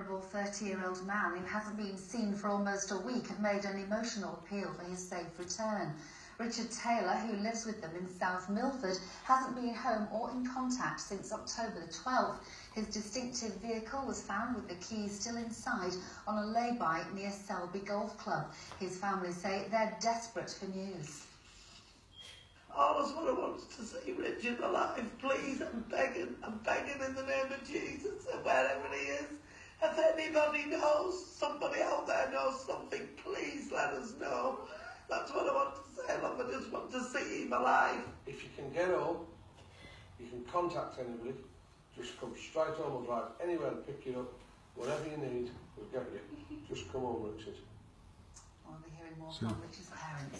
A 30 year old man who hasn't been seen for almost a week have made an emotional appeal for his safe return. Richard Taylor, who lives with them in South Milford, hasn't been home or in contact since October the 12th. His distinctive vehicle was found with the keys still inside on a lay-by near Selby Golf Club. His family say they're desperate for news. All I want to see Richard alive, please. I'm begging, I'm begging in the name of Jesus, wherever he is. If anybody knows, somebody out there knows something, please let us know. That's what I want to say, love. I just want to see him alive. If you can get home, you can contact anybody. Just come straight home or drive anywhere and pick you up. Whatever you need, we'll get you. Just come home, Richard. We'll be hearing more from Richard's parents at six.